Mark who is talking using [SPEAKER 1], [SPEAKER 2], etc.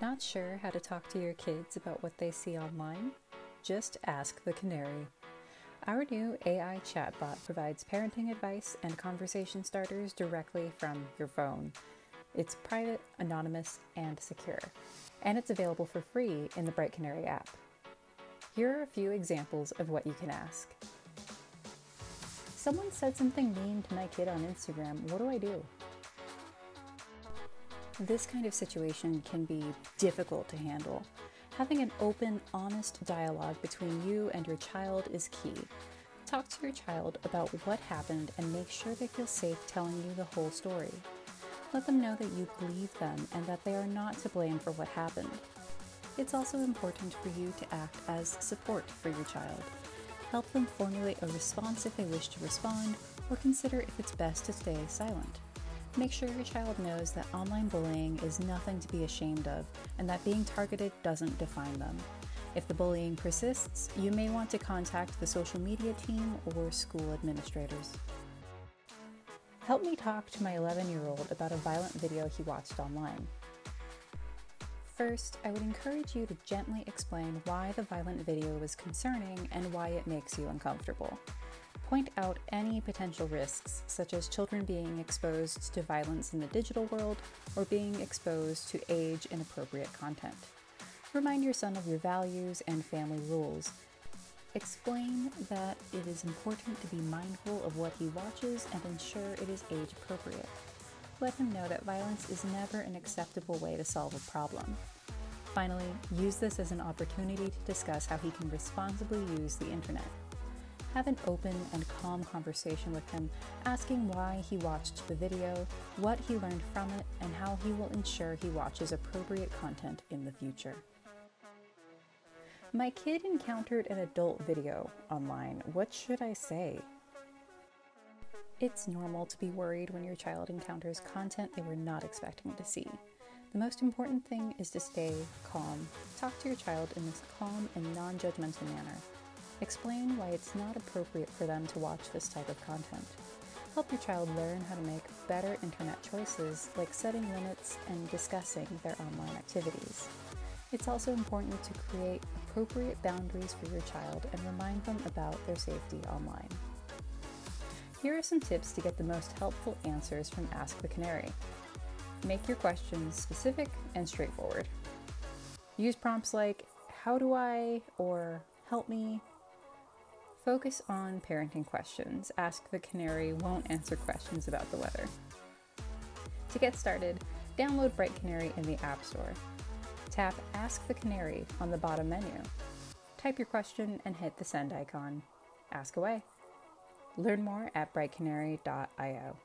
[SPEAKER 1] Not sure how to talk to your kids about what they see online? Just ask the Canary. Our new AI chatbot provides parenting advice and conversation starters directly from your phone. It's private, anonymous, and secure, and it's available for free in the Bright Canary app. Here are a few examples of what you can ask. Someone said something mean to my kid on Instagram. What do I do? This kind of situation can be difficult to handle. Having an open, honest dialogue between you and your child is key. Talk to your child about what happened and make sure they feel safe telling you the whole story. Let them know that you believe them and that they are not to blame for what happened. It's also important for you to act as support for your child. Help them formulate a response if they wish to respond, or consider if it's best to stay silent. Make sure your child knows that online bullying is nothing to be ashamed of and that being targeted doesn't define them. If the bullying persists, you may want to contact the social media team or school administrators. Help me talk to my 11 year old about a violent video he watched online. First, I would encourage you to gently explain why the violent video is concerning and why it makes you uncomfortable point out any potential risks, such as children being exposed to violence in the digital world or being exposed to age inappropriate content. Remind your son of your values and family rules. Explain that it is important to be mindful of what he watches and ensure it is age appropriate. Let him know that violence is never an acceptable way to solve a problem. Finally, use this as an opportunity to discuss how he can responsibly use the internet. Have an open and calm conversation with him, asking why he watched the video, what he learned from it, and how he will ensure he watches appropriate content in the future. My kid encountered an adult video online. What should I say? It's normal to be worried when your child encounters content they were not expecting to see. The most important thing is to stay calm. Talk to your child in this calm and non judgmental manner. Explain why it's not appropriate for them to watch this type of content. Help your child learn how to make better internet choices like setting limits and discussing their online activities. It's also important to create appropriate boundaries for your child and remind them about their safety online. Here are some tips to get the most helpful answers from Ask the Canary. Make your questions specific and straightforward. Use prompts like, How do I? or Help me, Focus on parenting questions. Ask the Canary won't answer questions about the weather. To get started, download Bright Canary in the App Store. Tap Ask the Canary on the bottom menu. Type your question and hit the send icon. Ask away. Learn more at brightcanary.io.